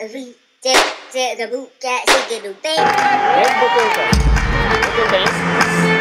every day, say the boot cat, of the baby. Yan, buto ka. Buto